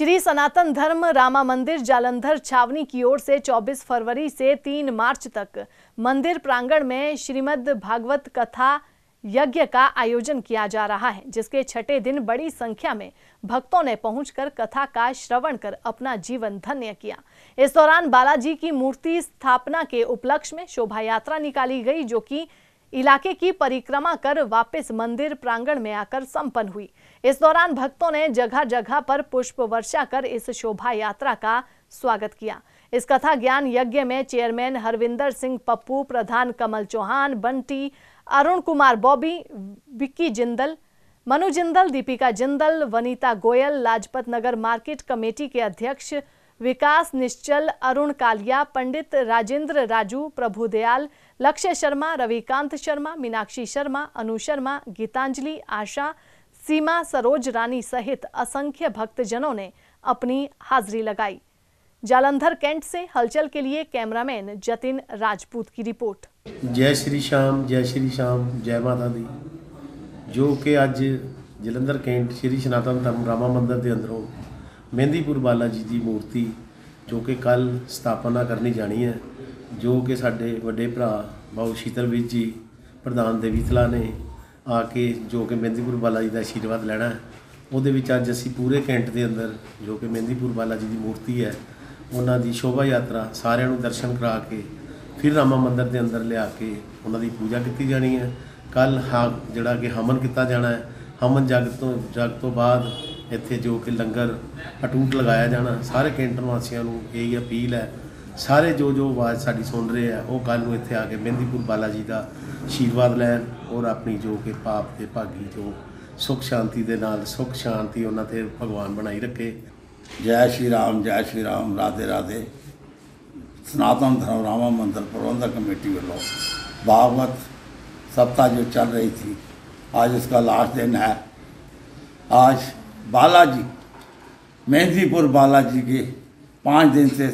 श्री सनातन धर्म रामा मंदिर जालंधर छावनी की ओर से 24 फरवरी से 3 मार्च तक मंदिर प्रांगण में श्रीमद् भागवत कथा यज्ञ का आयोजन किया जा रहा है, जिसके छठे दिन बड़ी संख्या में भक्तों ने पहुंचकर कथा का श्रवण कर अपना जीवन धन्य किया। इस दौरान बालाजी की मूर्ति स्थापना के उपलक्ष्य में शोभा यात्रा निकाली गई, जो कि इलाके की परिक्रमा कर वापस मंदिर प्रांगण में आकर संपन्न हुई। इस दौरान भक्तों ने जगह जगह पर पुष्प वर्षा कर इस शोभा यात्रा का स्वागत किया। इस कथा ज्ञान यज्ञ में चेयरमैन हरविंदर सिंह पप्पू, प्रधान कमल चौहान, बंटी अरुण कुमार बॉबी, विक्की जिंदल, मनु जिंदल, दीपिका जिंदल, वनीता गोयल, लाजपत नगर मार्केट कमेटी के अध्यक्ष विकास निश्चल अरुण कालिया पंडित राजेंद्र राजू प्रभुदयाल लक्ष्य शर्मा रविकांत शर्मा मीनाक्षी शर्मा अनु शर्मा गीतांजलि आशा सीमा सरोज रानी सहित असंख्य भक्तजनों ने अपनी हाजिरी लगाई जालंधर कैंट से हलचल के लिए कैमरामैन जतिन राजपूत की रिपोर्ट ਜੈ ਸ਼੍ਰੀ ਸ਼ਾਮ ਜੈ ਸ਼੍ਰੀ ਸ਼ਾਮ ਜੈ ਮਾਤਾ ਦੀ ਜੋ ਕਿ ਅੱਜ ਜਲੰਧਰ ਕੈਂਟ ਸ਼੍ਰੀ ਸਨਾਤਨ ਧਰਮ ਰਾਮਾ ਮੰਦਿਰ ਦੇ ਅੰਦਰੋਂ ਮਹਿੰਦੀਪੁਰ ਬਾਲਾ ਜੀ ਦੀ ਮੂਰਤੀ ਜੋ ਕਿ ਕੱਲ ਸਥਾਪਨਾ ਕਰਨੀ ਜਾਣੀ ਹੈ, ਜੋ ਕਿ ਸਾਡੇ ਵੱਡੇ ਭਰਾ ਬਾਉ ਸ਼ੀਤਲਵੀਰ ਜੀ, ਪ੍ਰਧਾਨ ਦੇਵੀਤਲਾ ਨੇ ਆ ਕੇ ਜੋ ਕਿ ਮਹਿੰਦੀਪੁਰ ਬਾਲਾ ਜੀ ਦਾ ਆਸ਼ੀਰਵਾਦ ਲੈਣਾ ਉਹਦੇ ਵਿੱਚ ਅੱਜ ਅਸੀਂ ਪੂਰੇ ਕੈਂਟ ਦੇ ਅੰਦਰ ਜੋ ਕਿ ਮਹਿੰਦੀਪੁਰ ਬਾਲਾ ਜੀ ਦੀ ਮੂਰਤੀ ਹੈ, ਉਹਨਾਂ ਦੀ ਸ਼ੋਭਾ ਯਾਤਰਾ ਸਾਰਿਆਂ ਨੂੰ ਦਰਸ਼ਨ ਕਰਾ ਕੇ ਫਿਰ ਰਾਮਾ ਮੰਦਿਰ ਦੇ ਅੰਦਰ ਲਿਆ ਕੇ ਉਹਨਾਂ ਦੀ ਪੂਜਾ ਕੀਤੀ ਜਾਣੀ ਹੈ। ਕੱਲ ਹਾਂ ਜਿਹੜਾ ਕਿ ਹਮਨ ਕੀਤਾ ਜਾਣਾ ਹੈ ਹਵਨ ਜਗ ਤੋਂ ਜਗ ਤੋਂ ਬਾਅਦ ਇੱਥੇ ਜੋ ਕਿ ਲੰਗਰ ਅਟੂਟ ਲਗਾਇਆ ਜਾਣਾ ਸਾਰੇ ਕੈਂਟਰ ਵਾਸੀਆਂ ਨੂੰ ਇਹ ਅਪੀਲ ਹੈ ਸਾਰੇ ਜੋ ਜੋ ਆਵਾਜ਼ ਸਾਡੀ ਸੁਣ ਰਹੇ ਆ ਉਹ ਕੱਲ ਨੂੰ ਇੱਥੇ ਆ ਕੇ ਮਹਿੰਦੀਪੁਰ ਬਾਲਾ ਜੀ ਦਾ ਆਸ਼ੀਰਵਾਦ ਲੈਣ ਔਰ ਆਪਣੀ ਜੋ ਕਿ ਪਾਪ ਤੇ ਭਾਗੀ ਜੋ ਸੁਖ ਸ਼ਾਂਤੀ ਦੇ ਨਾਲ ਸੁਖ ਸ਼ਾਂਤੀ ਉਹਨਾਂ ਤੇ ਭਗਵਾਨ ਬਣਾਈ ਰੱਖੇ जय श्री राम जय श्री राम राधे राधे सनातन धर्म रामा मंदिर प्रबंधक कमेटी वालों भागवत सप्ताह जो चल रही थी आज इसका लास्ट दिन है आज बालाजी, मेहंदीपुर बालाजी की पाँच दिन से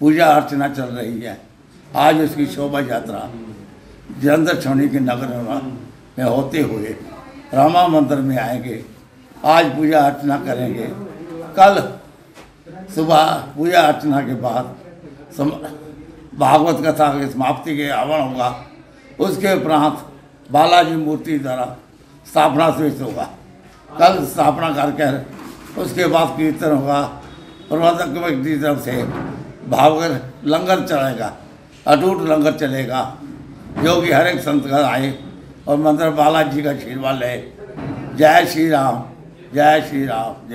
पूजा अर्चना चल रही है। आज उसकी शोभा यात्रा जलंधर छौनी के नगर में होते हुए रामा मंदिर में आएँगे। आज पूजा अर्चना करेंगे। कल सुबह पूजा अर्चना के बाद भागवत कथा के समाप्ति के आवरण होगा। उसके उपरांत बालाजी मूर्ति द्वारा स्थापना स्विच होगा। कल स्थापना करके उसके बाद कीर्तन होगा प्रबंधक कमेटी की तरफ़ से भावगर लंगर चलेगा अटूट लंगर चलेगा। जो कि हर एक संत का आए और मंदिर बालाजी का आशीर्वाद ले। जय श्री राम, जय श्री राम, जय।